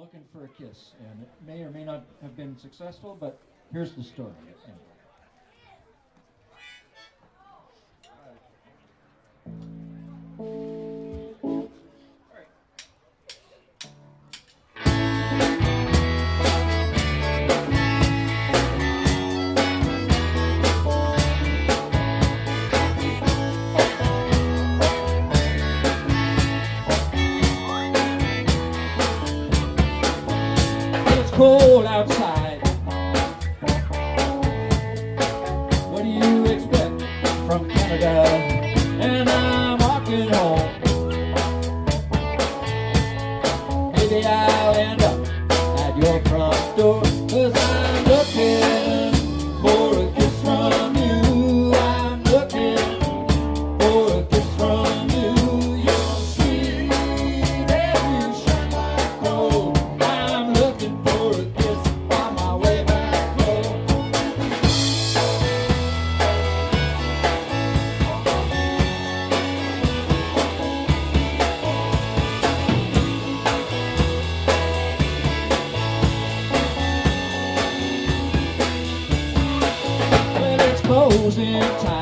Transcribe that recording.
looking for a kiss, and it may or may not have been successful, but here's the story. cold outside. What do you expect from Canada? And I'm walking home. Maybe I'll end up at your front door, cause I'm Closing time.